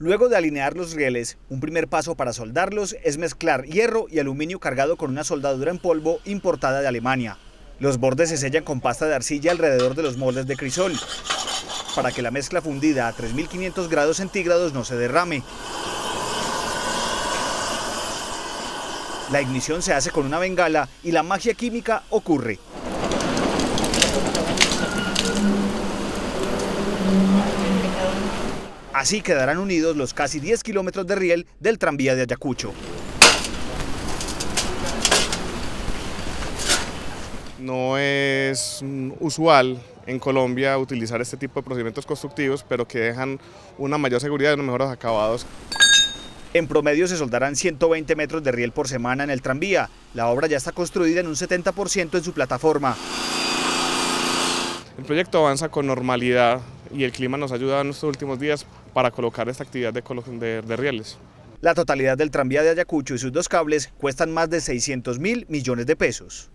Luego de alinear los rieles, un primer paso para soldarlos es mezclar hierro y aluminio cargado con una soldadura en polvo importada de Alemania. Los bordes se sellan con pasta de arcilla alrededor de los moldes de crisol, para que la mezcla fundida a 3500 grados centígrados no se derrame. La ignición se hace con una bengala y la magia química ocurre. Así quedarán unidos los casi 10 kilómetros de riel del tranvía de Ayacucho. No es usual en Colombia utilizar este tipo de procedimientos constructivos, pero que dejan una mayor seguridad y unos mejores acabados. En promedio se soldarán 120 metros de riel por semana en el tranvía. La obra ya está construida en un 70% en su plataforma. El proyecto avanza con normalidad y el clima nos ayuda en estos últimos días para colocar esta actividad de, de, de rieles. La totalidad del tranvía de Ayacucho y sus dos cables cuestan más de 600 mil millones de pesos.